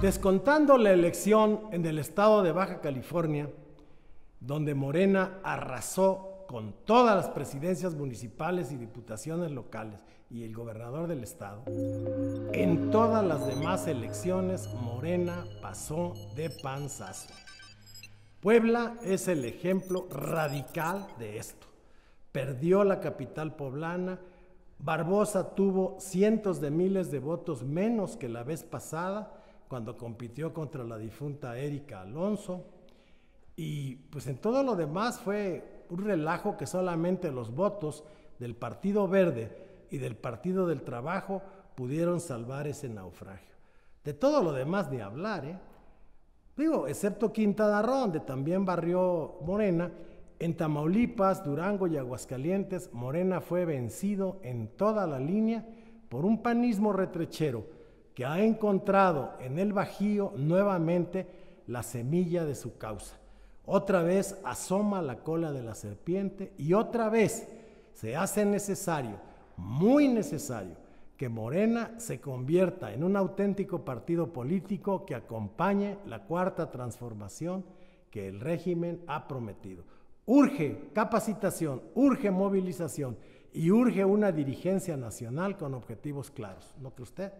Descontando la elección en el estado de Baja California, donde Morena arrasó con todas las presidencias municipales y diputaciones locales y el gobernador del estado, en todas las demás elecciones Morena pasó de panzazo. Puebla es el ejemplo radical de esto. Perdió la capital poblana, Barbosa tuvo cientos de miles de votos menos que la vez pasada cuando compitió contra la difunta Erika Alonso. Y pues en todo lo demás fue un relajo que solamente los votos del Partido Verde y del Partido del Trabajo pudieron salvar ese naufragio. De todo lo demás ni hablar, ¿eh? Digo, excepto Quintana Roo, donde también barrió Morena, en Tamaulipas, Durango y Aguascalientes, Morena fue vencido en toda la línea por un panismo retrechero que ha encontrado en el Bajío nuevamente la semilla de su causa. Otra vez asoma la cola de la serpiente y otra vez se hace necesario, muy necesario, que Morena se convierta en un auténtico partido político que acompañe la cuarta transformación que el régimen ha prometido. Urge capacitación, urge movilización y urge una dirigencia nacional con objetivos claros. ¿No cree usted?